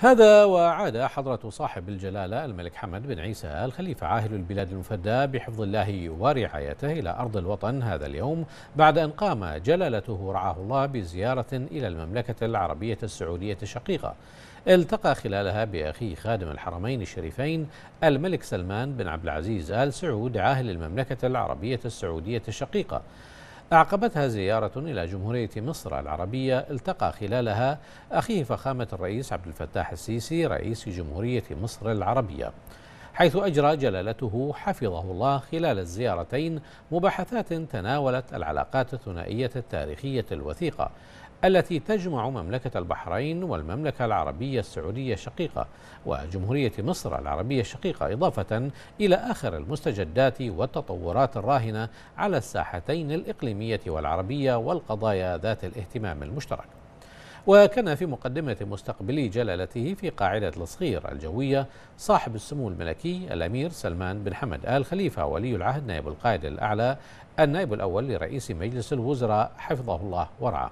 هذا وعاد حضرة صاحب الجلالة الملك حمد بن عيسى الخليفة عاهل البلاد المفدى بحفظ الله ورعايته إلى أرض الوطن هذا اليوم بعد أن قام جلالته رعاه الله بزيارة إلى المملكة العربية السعودية الشقيقة. التقى خلالها بأخيه خادم الحرمين الشريفين الملك سلمان بن عبد العزيز آل سعود عاهل المملكة العربية السعودية الشقيقة. أعقبتها زيارة إلى جمهورية مصر العربية التقى خلالها أخيه فخامة الرئيس عبد الفتاح السيسي رئيس جمهورية مصر العربية. حيث أجرى جلالته حفظه الله خلال الزيارتين مباحثات تناولت العلاقات الثنائية التاريخية الوثيقة التي تجمع مملكة البحرين والمملكة العربية السعودية الشقيقة وجمهورية مصر العربية الشقيقة إضافة إلى آخر المستجدات والتطورات الراهنة على الساحتين الإقليمية والعربية والقضايا ذات الاهتمام المشترك. وكان في مقدمة مستقبلي جلالته في قاعدة الصغير الجوية صاحب السمو الملكي الأمير سلمان بن حمد آل خليفة ولي العهد نائب القائد الأعلى النائب الأول لرئيس مجلس الوزراء حفظه الله ورعاه.